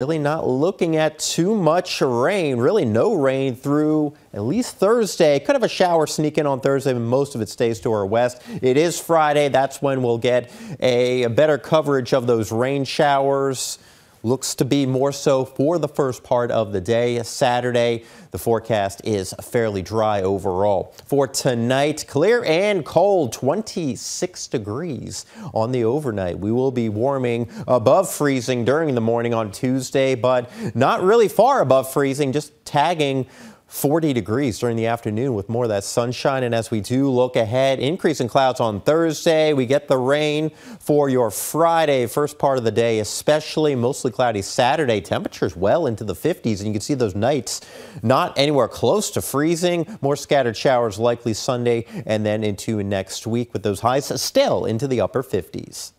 Really not looking at too much rain, really no rain through at least Thursday. Could have a shower sneak in on Thursday, but most of it stays to our west. It is Friday. That's when we'll get a better coverage of those rain showers. Looks to be more so for the first part of the day. Saturday, the forecast is fairly dry overall. For tonight, clear and cold, 26 degrees on the overnight. We will be warming above freezing during the morning on Tuesday, but not really far above freezing, just tagging 40 degrees during the afternoon with more of that sunshine. And as we do look ahead, increase in clouds on Thursday. We get the rain for your Friday, first part of the day, especially mostly cloudy Saturday. Temperatures well into the 50s, and you can see those nights not anywhere close to freezing. More scattered showers likely Sunday and then into next week with those highs still into the upper 50s.